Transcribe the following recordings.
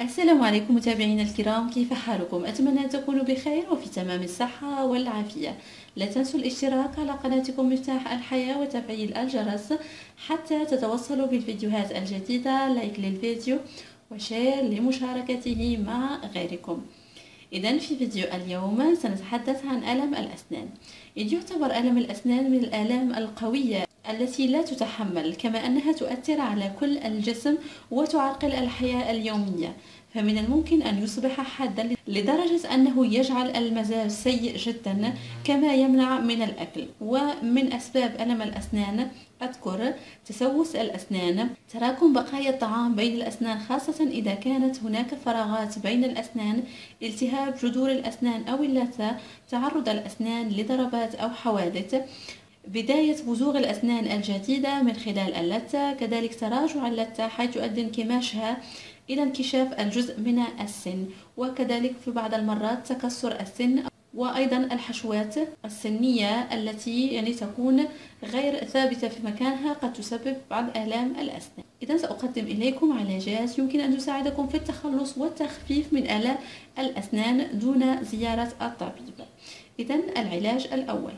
السلام عليكم متابعينا الكرام كيف حالكم؟ أتمنى أن تكونوا بخير وفي تمام الصحة والعافية. لا تنسوا الاشتراك على قناتكم مفتاح الحياة وتفعيل الجرس حتى تتوصلوا بالفيديوهات الجديدة like للفيديو و share لمشاركته مع غيركم. إذا في فيديو اليوم سنتحدث عن ألم الأسنان. إذ يعتبر ألم الأسنان من الآلام القوية. التي لا تتحمل كما أنها تؤثر على كل الجسم وتعرقل الحياة اليومية. فمن الممكن أن يصبح حادا لدرجة أنه يجعل المزاج سيء جدا كما يمنع من الأكل. ومن أسباب ألم الأسنان أذكر تسوس الأسنان تراكم بقايا الطعام بين الأسنان خاصة إذا كانت هناك فراغات بين الأسنان التهاب جذور الأسنان أو اللثة تعرض الأسنان لضربات أو حوادث. بداية بزوغ الأسنان الجديدة من خلال اللثة كذلك تراجع اللثة حيث يؤدي انكماشها إلى انكشاف الجزء من السن وكذلك في بعض المرات تكسر السن وأيضا الحشوات السنية التي يعني تكون غير ثابتة في مكانها قد تسبب بعض آلام الأسنان. إذا سأقدم إليكم علاجات يمكن أن تساعدكم في التخلص والتخفيف من آلام الأسنان دون زيارة الطبيب. إذا العلاج الأول.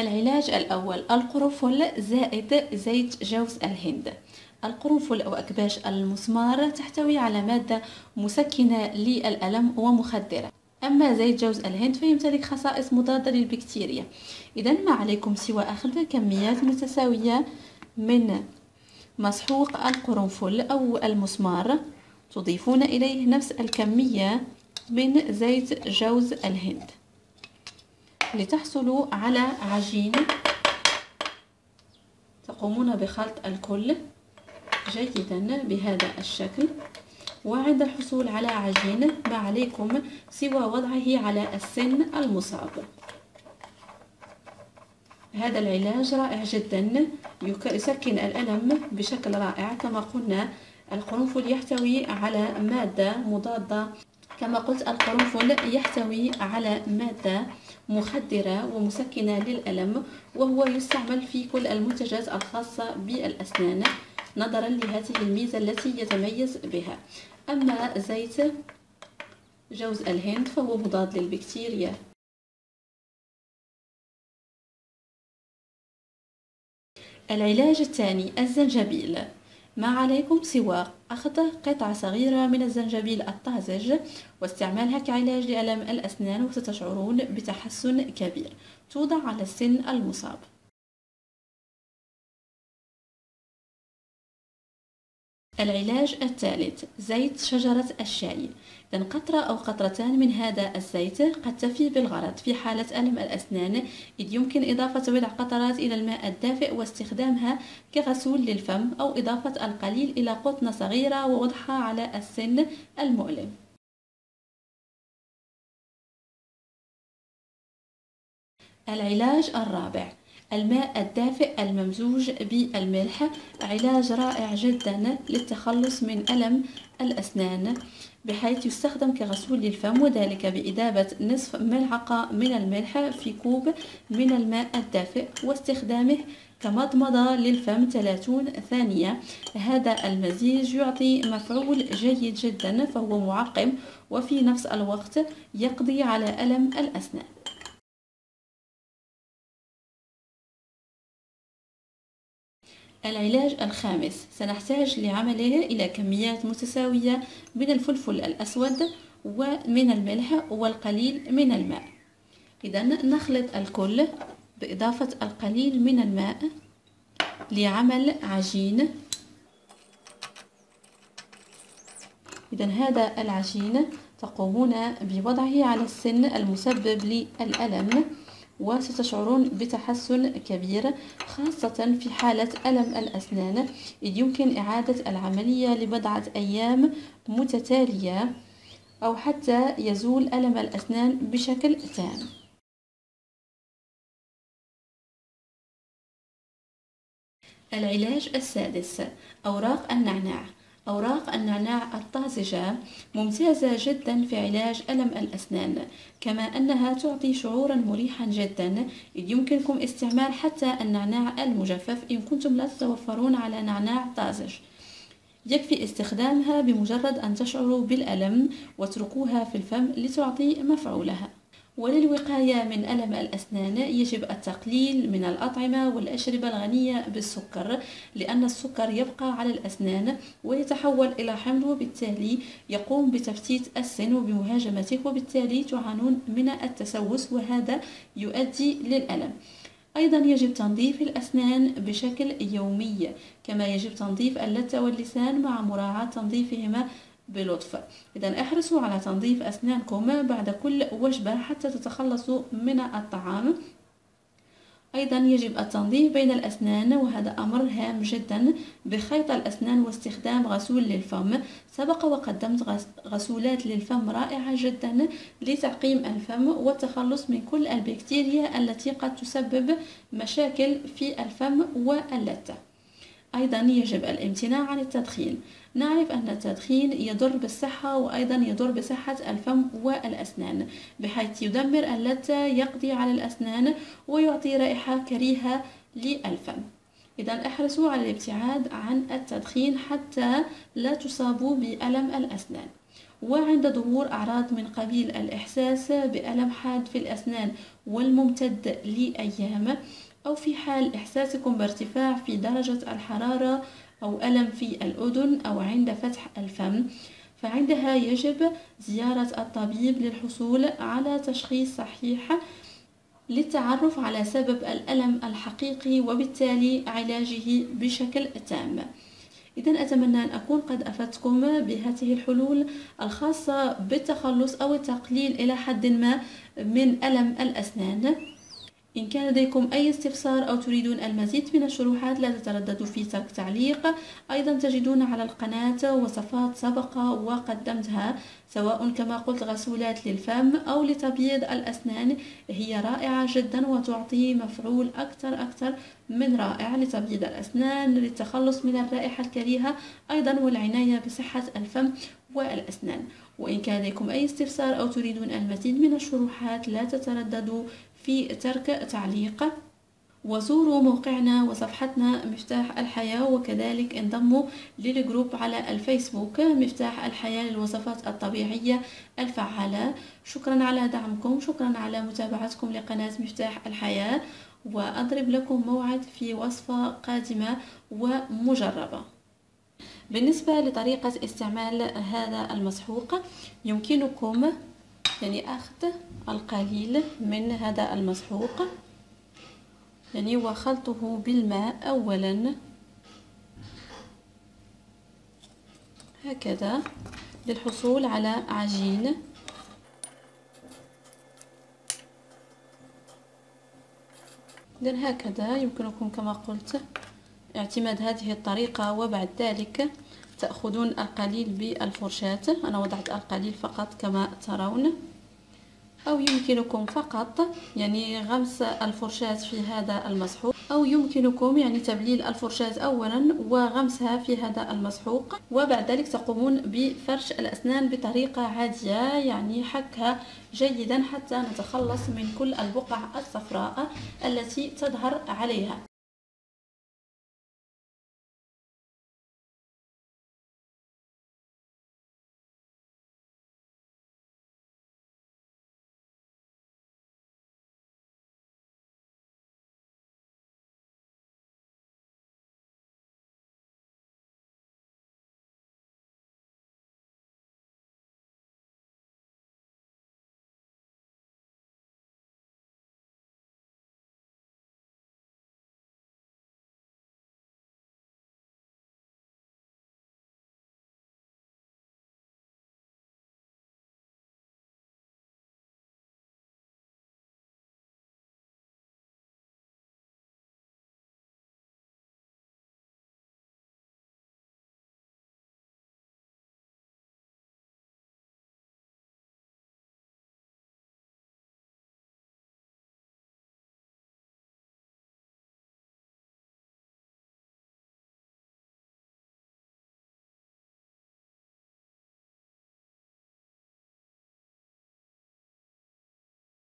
العلاج الأول القرنفل زائد زيت جوز الهند. القرنفل أو أكباش المسمار تحتوي على مادة مسكنة للألم ومخدرة. أما زيت جوز الهند فيمتلك خصائص مضادة للبكتيريا. إذا ما عليكم سوى أخذ كميات متساوية من مسحوق القرنفل أو المسمار. تضيفون إليه نفس الكمية من زيت جوز الهند. لتحصلوا على عجين تقومون بخلط الكل جيدا بهذا الشكل. وعند الحصول على عجين ما عليكم سوى وضعه على السن المصاب. هذا العلاج رائع جدا يسكن الألم بشكل رائع كما قلنا القرنفل يحتوي على مادة مضادة كما قلت القرنفل يحتوي على مادة مخدرة ومسكنة للألم وهو يستعمل في كل المنتجات الخاصة بالأسنان نظرا لهذه الميزة التي يتميز بها. أما زيت جوز الهند فهو مضاد للبكتيريا. العلاج الثاني الزنجبيل. ما عليكم سوى أخذ قطعة صغيرة من الزنجبيل الطازج واستعمالها كعلاج لألم الأسنان وستشعرون بتحسن كبير. توضع على السن المصاب. العلاج الثالث زيت شجرة الشاي. إذن قطرة أو قطرتان من هذا الزيت قد تفي بالغرض في حالة ألم الأسنان. إذ يمكن إضافة بضع قطرات إلى الماء الدافئ واستخدامها كغسول للفم أو إضافة القليل إلى قطنة صغيرة ووضعها على السن المؤلم. العلاج الرابع الماء الدافئ الممزوج بالملح. علاج رائع جدا للتخلص من ألم الأسنان بحيث يستخدم كغسول للفم وذلك بإذابة نصف ملعقة من الملح في كوب من الماء الدافئ واستخدامه كمضمضة للفم 30 ثانية. هذا المزيج يعطي مفعول جيد جدا فهو معقم وفي نفس الوقت يقضي على ألم الأسنان. العلاج الخامس. سنحتاج لعمله إلى كميات متساوية من الفلفل الأسود ومن الملح والقليل من الماء. إذا نخلط الكل بإضافة القليل من الماء لعمل عجين. إذا هذا العجين تقومون بوضعه على السن المسبب للألم. وستشعرون بتحسن كبير خاصة في حالة ألم الأسنان. إذ يمكن إعادة العملية لبضعة أيام متتالية أو حتى يزول ألم الأسنان بشكل تام. العلاج السادس أوراق النعناع. أوراق النعناع الطازجة ممتازة جدا في علاج ألم الأسنان كما أنها تعطي شعورا مريحا جدا. يمكنكم استعمال حتى النعناع المجفف إن كنتم لا تتوفرون على نعناع طازج. يكفي استخدامها بمجرد أن تشعروا بالألم واتركوها في الفم لتعطي مفعولها. وللوقاية من ألم الأسنان يجب التقليل من الأطعمة والأشربة الغنية بالسكر لأن السكر يبقى على الأسنان ويتحول إلى حمض وبالتالي يقوم بتفتيت السن وبمهاجمته وبالتالي تعانون من التسوس وهذا يؤدي للألم. أيضا يجب تنظيف الأسنان بشكل يومي كما يجب تنظيف اللثة واللسان مع مراعاة تنظيفهما بلطف. إذا احرصوا على تنظيف أسنانكم بعد كل وجبة حتى تتخلصوا من الطعام. أيضا يجب التنظيف بين الأسنان وهذا أمر هام جدا بخيط الأسنان واستخدام غسول للفم. سبق وقدمت غسولات للفم رائعة جدا لتعقيم الفم والتخلص من كل البكتيريا التي قد تسبب مشاكل في الفم واللثة. أيضا يجب الامتناع عن التدخين. نعرف أن التدخين يضر بالصحة وأيضا يضر بصحة الفم والأسنان بحيث يدمر اللثة يقضي على الأسنان ويعطي رائحة كريهة للفم. إذا احرصوا على الابتعاد عن التدخين حتى لا تصابوا بألم الأسنان. وعند ظهور أعراض من قبيل الإحساس بألم حاد في الأسنان والممتد لأيام أو في حال إحساسكم بارتفاع في درجة الحرارة أو ألم في الأذن أو عند فتح الفم فعندها يجب زيارة الطبيب للحصول على تشخيص صحيح للتعرف على سبب الألم الحقيقي وبالتالي علاجه بشكل تام. إذا أتمنى أن أكون قد أفدتكم بهذه الحلول الخاصة بالتخلص أو التقليل إلى حد ما من ألم الأسنان. إن كان لديكم أي استفسار أو تريدون المزيد من الشروحات لا تترددوا في ترك تعليق. أيضا تجدون على القناة وصفات سبق وقدمتها سواء كما قلت غسولات للفم أو لتبييض الأسنان. هي رائعة جدا وتعطي مفعول أكثر أكثر من رائع لتبييض الأسنان للتخلص من الرائحة الكريهة أيضا والعناية بصحة الفم. والأسنان. وإن كان لديكم أي استفسار أو تريدون المزيد من الشروحات لا تترددوا في ترك تعليق. وزوروا موقعنا وصفحتنا مفتاح الحياة وكذلك انضموا للجروب على الفيسبوك مفتاح الحياة للوصفات الطبيعية الفعالة. شكرا على دعمكم شكرا على متابعتكم لقناة مفتاح الحياة. وأضرب لكم موعد في وصفة قادمة ومجربة. بالنسبة لطريقة استعمال هذا المسحوق يمكنكم يعني أخذ القليل من هذا المسحوق يعني وخلطه بالماء أولا. هكذا للحصول على عجين. إذن هكذا يمكنكم كما قلت اعتماد هذه الطريقة وبعد ذلك تأخذون القليل بالفرشاة. أنا وضعت القليل فقط كما ترون. أو يمكنكم فقط يعني غمس الفرشاة في هذا المسحوق. أو يمكنكم يعني تبليل الفرشاة أولا وغمسها في هذا المسحوق. وبعد ذلك تقومون بفرش الأسنان بطريقة عادية يعني حكها جيدا حتى نتخلص من كل البقع الصفراء التي تظهر عليها.